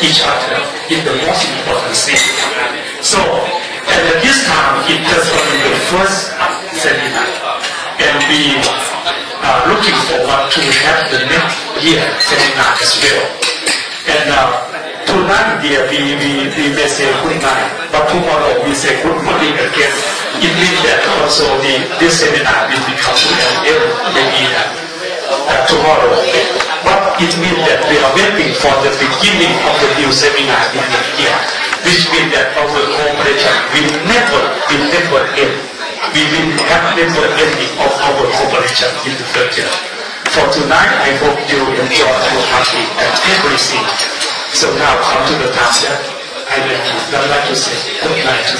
each other is the most important thing. So at this time, it has been the first seminar, and we are looking forward to have the next year seminar as well. And uh, tonight, dear, we, we, we may say good night, but tomorrow we say good morning again. It means that also the, this seminar will become an end maybe uh, it means that we are waiting for the beginning of the new seminar in the year, which means that our cooperation will never, will never end. We will have never ending of our cooperation in the future. For tonight, I hope you enjoy your party and everything. So now come to the that I would like to say good night to